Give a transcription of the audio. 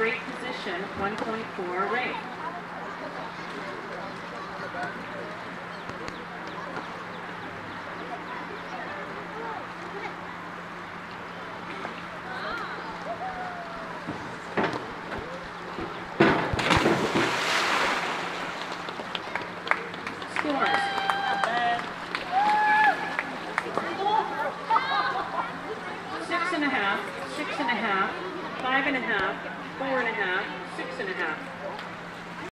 straight position, 1.4 rate. Six and a half, six and a half, five and a half, four and a half, six and a half.